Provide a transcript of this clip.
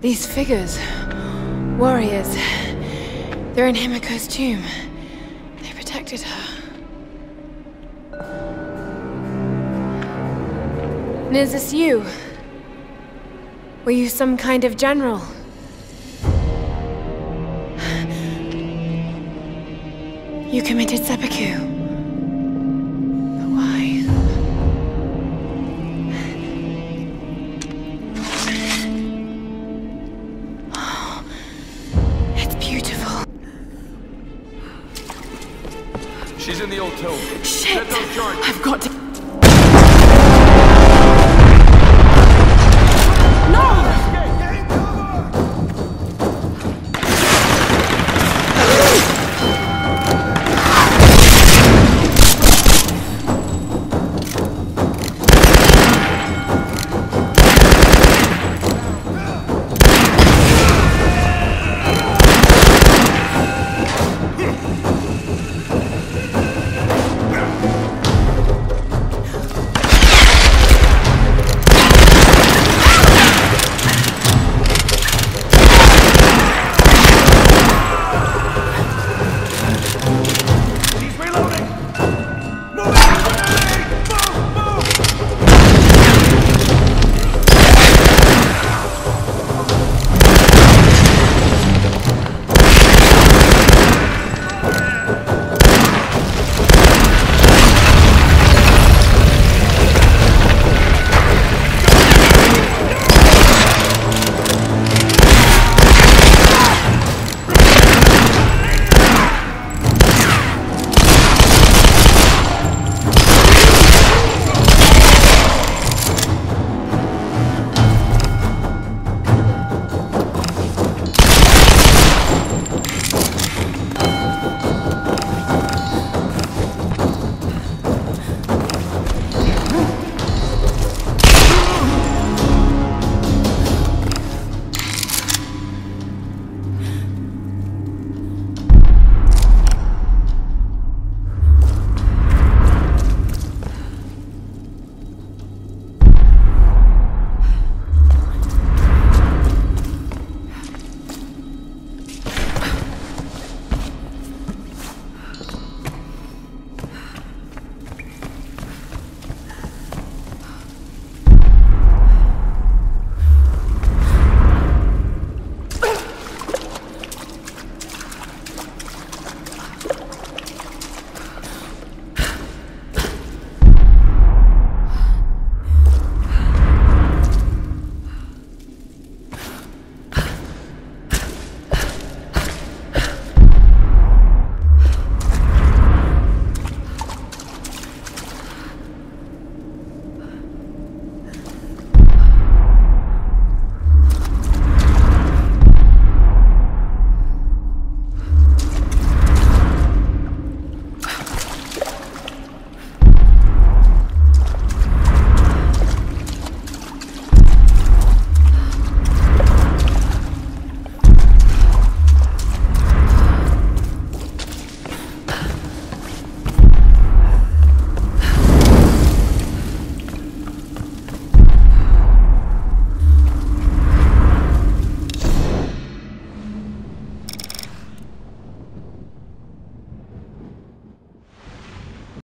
These figures. Warriors. They're in Himiko's tomb. They protected her. And is this you? Were you some kind of general? You committed seppuku. She's in the old tomb. Shit! I've got to...